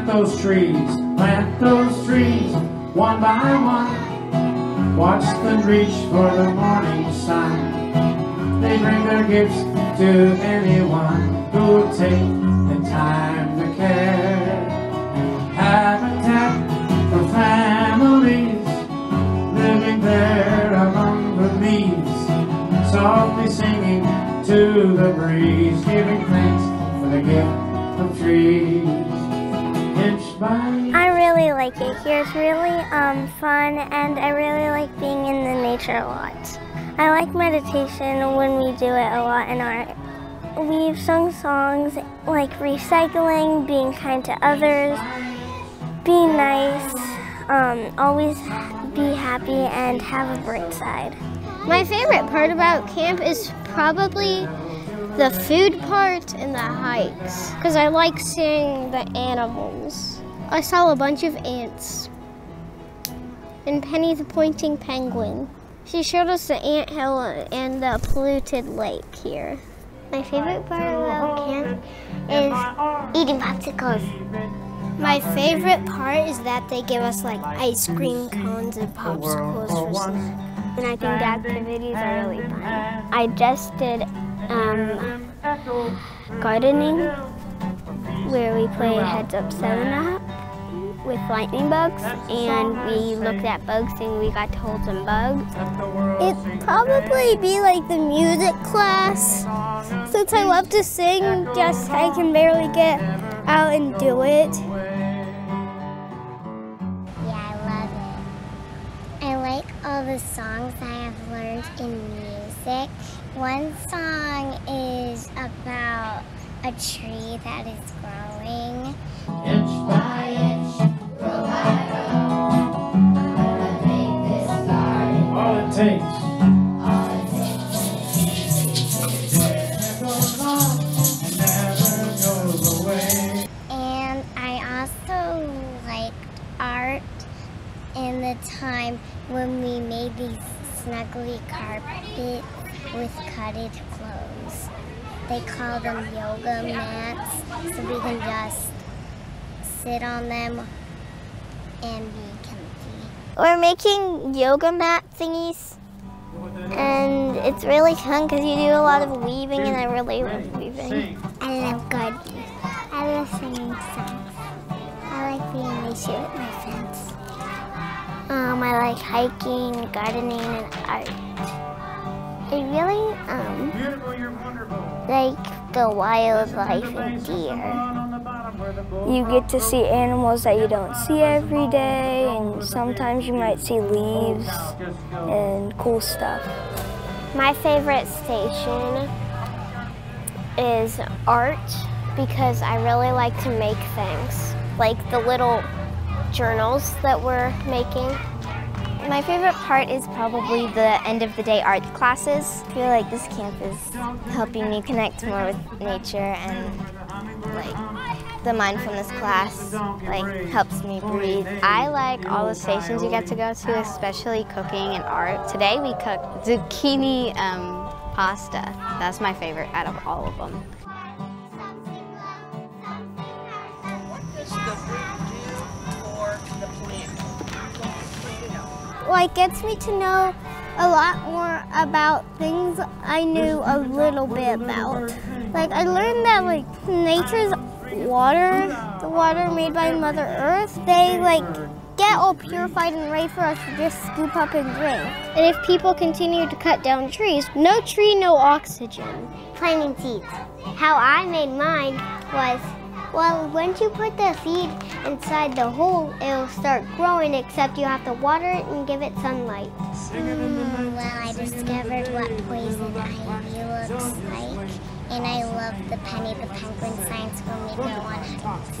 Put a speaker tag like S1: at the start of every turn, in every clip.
S1: Plant those trees, plant those trees, one by one. Watch them reach for the morning sun. They bring their gifts to anyone who will take the time to care. Habitat for families living there among the leaves, softly singing to the breeze, giving thanks for the gift of trees. Inch by
S2: I really like it here. It's really um, fun, and I really like being in the nature a lot. I like meditation when we do it a lot in art. We've sung songs like recycling, being kind to others, being nice, um, always be happy, and have a bright side.
S3: My favorite part about camp is probably the food part and the hikes because I like seeing the animals. I saw a bunch of ants and Penny the pointing penguin. She showed us the ant hill and the polluted lake here.
S2: My favorite part about camp is eating popsicles.
S3: My favorite part is that they give us like ice cream cones and popsicles for snacks.
S2: And I think the activities are really fun. I just did um, gardening where we play heads up seven up with lightning bugs and we looked at bugs and we got to hold some bugs.
S3: It'd probably be like the music class. Since I love to sing, just I can barely get out and do it.
S2: Yeah, I love it. I like all the songs I have learned in music. One song is about a tree that is growing.
S1: inch by inch, all it takes. Never goes on, never goes away.
S2: And I also liked art in the time when we made these snuggly carpets with cutted clothes. They call them yoga mats, so we can just sit on them and be comfy.
S3: We're making yoga mat thingies. And it's really fun because you do a lot of weaving and I really love weaving.
S2: I love gardening. I love singing songs. I like being in with my friends. Um, I like hiking, gardening, and art. I really um
S1: Beautiful, you're wonderful.
S2: Like the wildlife and deer.
S1: On the bottom where the bull
S4: You get to see animals that you don't see every day, and sometimes you might see leaves and cool stuff.
S3: My favorite station is art because I really like to make things, like the little journals that we're making.
S5: My favorite part is probably the end of the day art classes. I feel like this camp is helping me connect more with nature and like the mindfulness class like helps me breathe. I like all the stations you get to go to, especially cooking and art. Today we cooked zucchini um, pasta. That's my favorite out of all of them.
S3: Like gets me to know a lot more about things I knew a little bit about. Like I learned that like nature's water, the water made by Mother Earth, they like get all purified and ready for us to just scoop up and drink. And if people continue to cut down trees, no tree, no oxygen.
S2: Planting seeds. How I made mine was, well, once you put the seed inside the hole, it'll start growing, except you have to water it and give it sunlight. Mm, well, I discovered what poison ivy looks like, and I love the Penny the Penguin Science when we go on hikes.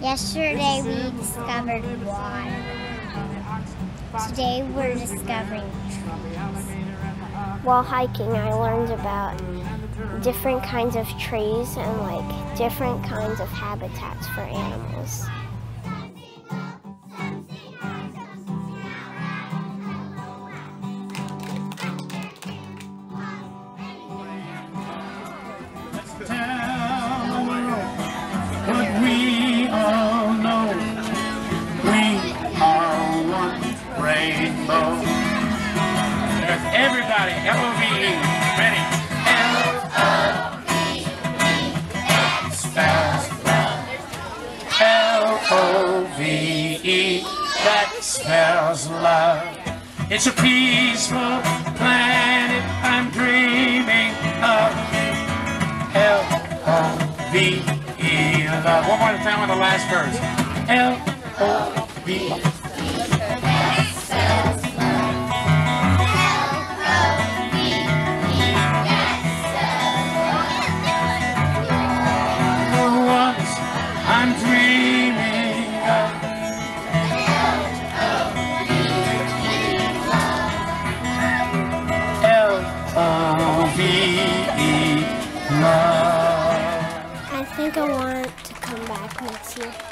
S2: Yesterday we discovered water. Today we're discovering trees.
S3: While hiking, I learned about different kinds of trees and like different kinds of habitats for animals.
S1: Everybody, L-O-V-E, ready. That spells love. It's a peaceful planet I'm dreaming of. L-O-V-E. Love. One more time on the last verse. L-O-V-E.
S2: Think I want to come back next year.